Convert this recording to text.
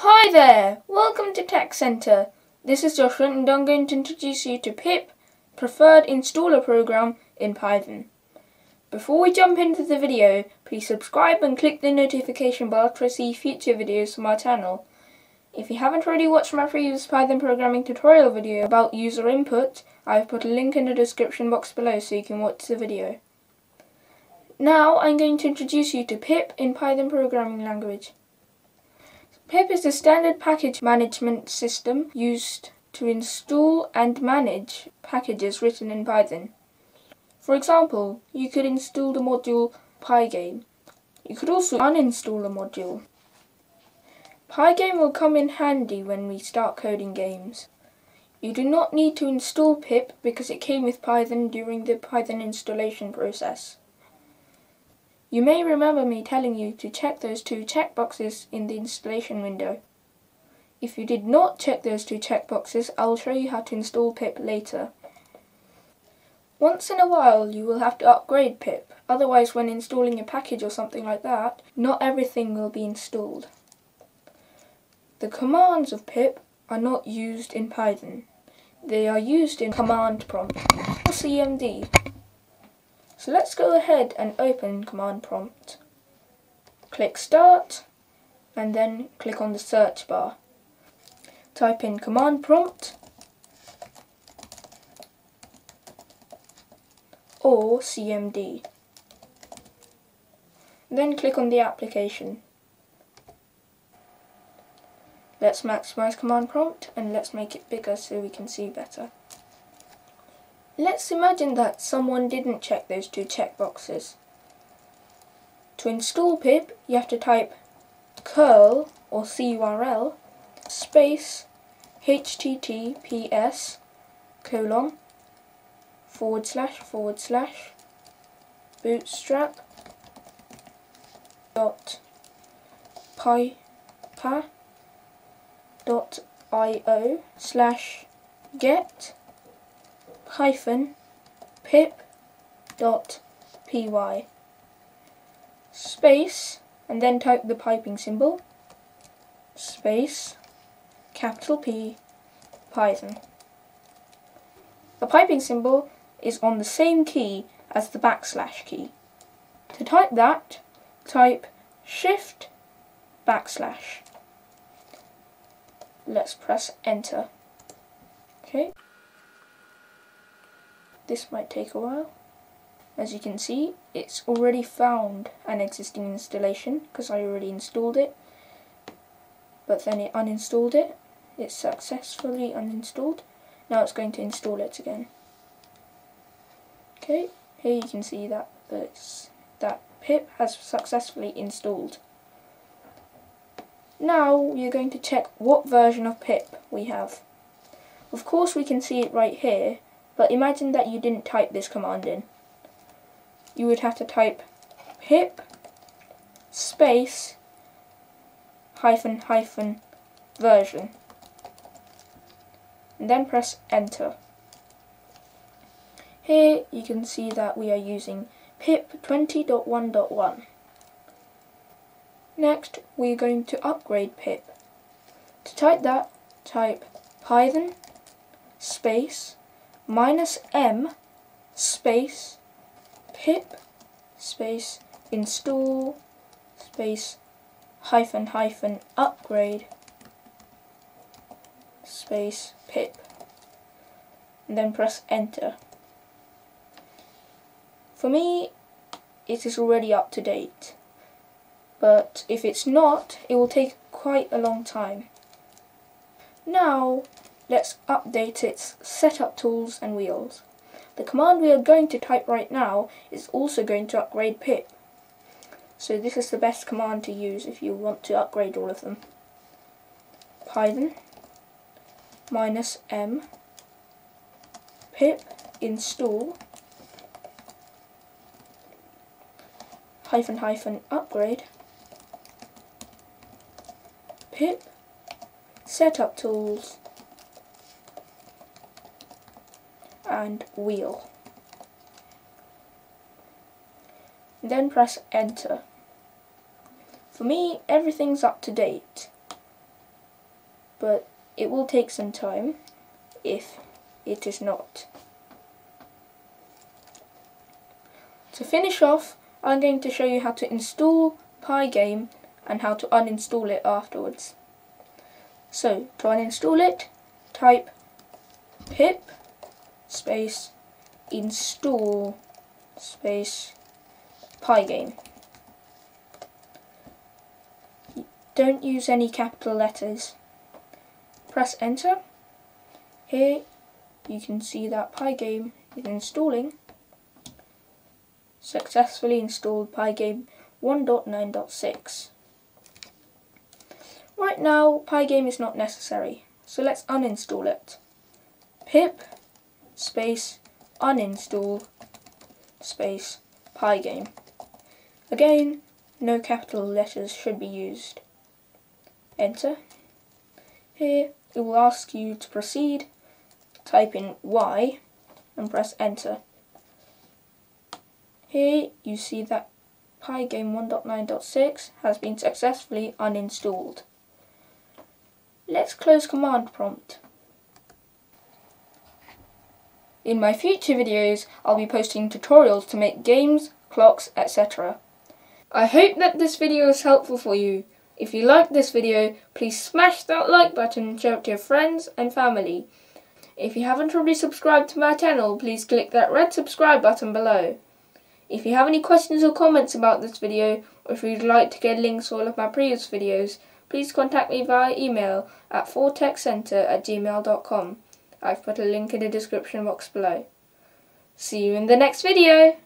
Hi there! Welcome to Tech Center. This is Joshua and I'm going to introduce you to pip, preferred installer program in Python. Before we jump into the video, please subscribe and click the notification bell to receive future videos from our channel. If you haven't already watched my previous Python programming tutorial video about user input, I've put a link in the description box below so you can watch the video. Now I'm going to introduce you to pip in Python programming language. Pip is the standard package management system used to install and manage packages written in Python. For example, you could install the module Pygame. You could also uninstall a module. Pygame will come in handy when we start coding games. You do not need to install pip because it came with Python during the Python installation process. You may remember me telling you to check those two checkboxes in the installation window. If you did not check those two checkboxes, I will show you how to install pip later. Once in a while you will have to upgrade pip, otherwise when installing a package or something like that, not everything will be installed. The commands of pip are not used in Python. They are used in command prompt, or CMD. So let's go ahead and open command prompt. Click start and then click on the search bar. Type in command prompt or CMD. Then click on the application. Let's maximize command prompt and let's make it bigger so we can see better. Let's imagine that someone didn't check those two checkboxes. To install pip, you have to type curl or curl space https colon forward slash forward slash bootstrap dot pypa dot io slash get hyphen pip dot py space and then type the piping symbol space capital P Python. The piping symbol is on the same key as the backslash key. To type that, type shift backslash. Let's press enter. Okay. This might take a while. As you can see, it's already found an existing installation because I already installed it. But then it uninstalled it. It's successfully uninstalled. Now it's going to install it again. Okay, here you can see that that pip has successfully installed. Now we're going to check what version of pip we have. Of course we can see it right here, but imagine that you didn't type this command in. You would have to type pip space hyphen hyphen version and then press enter. Here you can see that we are using pip 20.1.1. Next we're going to upgrade pip. To type that, type python space minus m space pip space install space hyphen hyphen upgrade space pip and then press enter. For me it is already up to date but if it's not it will take quite a long time. Now let's update its setup tools and wheels. The command we are going to type right now is also going to upgrade pip. So this is the best command to use if you want to upgrade all of them. Python minus m pip install hyphen hyphen upgrade pip setup tools and wheel. Then press enter. For me, everything's up to date. but it will take some time if it is not. To finish off, I'm going to show you how to install Pygame and how to uninstall it afterwards. So, to uninstall it, type pip space install space Pygame. Don't use any capital letters. Press enter. Here you can see that Pygame is installing. Successfully installed Pygame 1.9.6. Right now, Pygame is not necessary, so let's uninstall it. pip space uninstall space Pygame. Again, no capital letters should be used. Enter. Here, it will ask you to proceed. Type in Y and press enter. Here you see that Pygame 1.9.6 has been successfully uninstalled. Let's close command prompt. In my future videos, I'll be posting tutorials to make games, clocks, etc. I hope that this video is helpful for you. If you liked this video, please smash that like button and show it to your friends and family. If you haven't already subscribed to my channel, please click that red subscribe button below. If you have any questions or comments about this video, or if you'd like to get links to all of my previous videos, please contact me via email at 4techcenter at gmail.com. I've put a link in the description box below. See you in the next video!